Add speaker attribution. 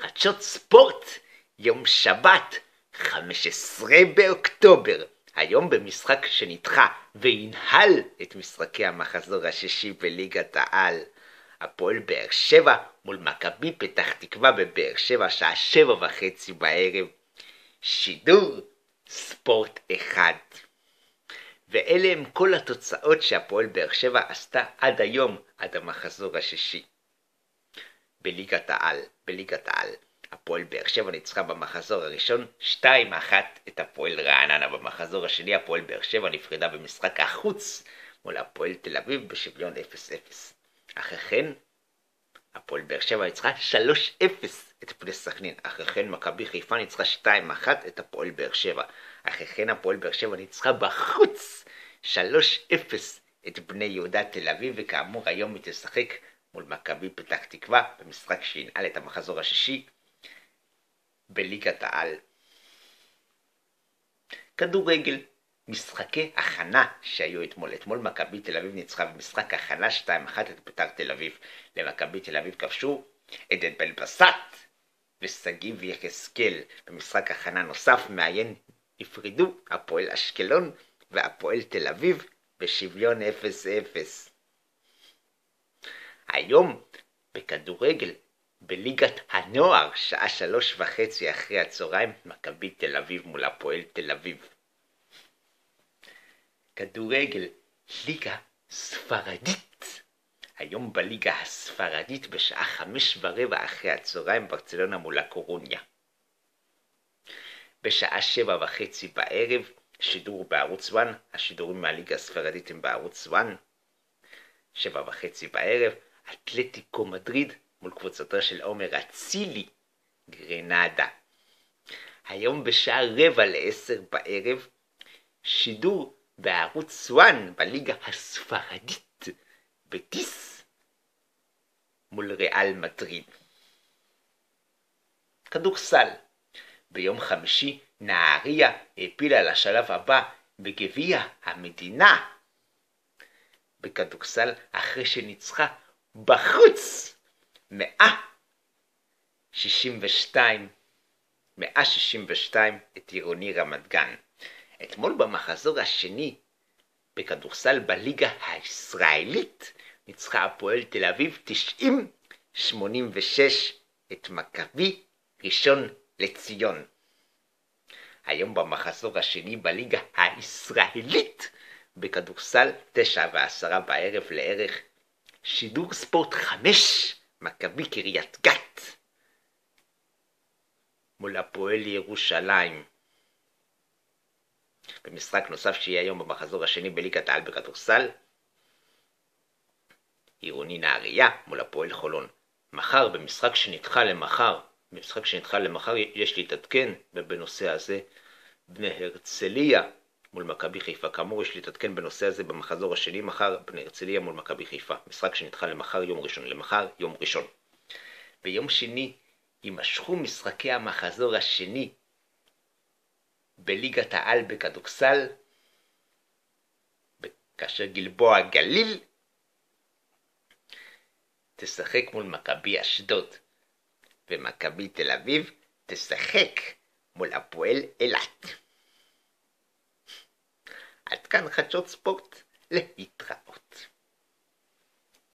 Speaker 1: חדשות ספורט, יום שבת, 15 באוקטובר, היום במשחק שנדחה וינהל את משחקי המחזור השישי בליגת העל. הפועל באר שבע מול מכבי פתח תקווה בבאר שבע, שעה שבע וחצי בערב. שידור ספורט אחד. ואלה הם כל התוצאות שהפועל באר שבע עשתה עד היום, עד המחזור השישי. בליגת העל, בליגת העל. הפועל באר שבע ניצחה במחזור הראשון 2-1 את הפועל רעננה. במחזור השני הפועל באר שבע נפרדה במשחק החוץ מול הפועל תל אביב בשוויון 0-0. אחרי כן הפועל באר שבע ניצחה 3-0 את פני סכנין. אחרי כן מכבי חיפה ניצחה 2-1 את הפועל באר שבע. אחרי כן הפועל באר שבע ניצחה בחוץ 3-0 את בני יהודה תל אביב, וכאמור היום היא תשחק מול מכבי פתח תקווה במשחק שינעל את המחזור השישי בליגת העל. כדורגל, משחקי הכנה שהיו אתמול. אתמול מכבי תל אביב ניצחה במשחק הכנה 2-1 את בית"ר תל אביב. למכבי תל אביב כבשו עדן בן בסט ושגיב יחזקאל. במשחק הכנה נוסף מעיין נפרדו הפועל אשקלון והפועל תל אביב בשוויון 0-0. היום בכדורגל בליגת הנוער, שעה שלוש וחצי אחרי הצהריים, מכבי תל אביב מול הפועל תל אביב. כדורגל, ליגה ספרדית. היום בליגה הספרדית בשעה חמש ורבע אחרי הצהריים, ברצלונה מול הקורוניה. בשעה שבע וחצי בערב, שידור בערוץ 1, השידורים מהליגה הספרדית הם בערוץ 1. שבע וחצי בערב, אתלטיקו מדריד מול קבוצתו של עומר אצילי, גרנדה. היום בשעה רבע לעשר בערב, שידור בערוץ 1 בליגה הספרדית, בטיס, מול ריאל מדריד. כדורסל ביום חמישי נהריה העפילה לשלב הבא בגביע המדינה בכדורסל אחרי שניצחה בחוץ 162 162 את עירוני רמת גן. אתמול במחזור השני בכדורסל בליגה הישראלית ניצחה הפועל תל אביב 90-86 את מכבי ראשון לציון. היום במחזור השני בליגה הישראלית בכדורסל תשע ועשרה בערב לערך שידור ספורט חמש מכבי קריית גת מול הפועל ירושלים. במשחק נוסף שיהיה היום במחזור השני בליגת העל בכדורסל, עירוני נהריה מול הפועל חולון. מחר, במשחק שנדחה למחר, במשחק שנדחה למחר יש להתעדכן בנושא הזה. בני הרצליה מול מכבי חיפה. כאמור, יש להתעדכן בנושא הזה במחזור השני מחר, בני הרצליה מול מכבי חיפה. משחק שנדחה למחר יום ראשון. למחר יום ראשון. ביום שני יימשכו משחקי המחזור השני בליגת העל בכדורסל, כאשר גלבוע גליל תשחק מול מכבי אשדוד, ומכבי תל אביב תשחק מול הפועל אילת. כאן חדשות ספורט להתראות.